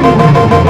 Thank you.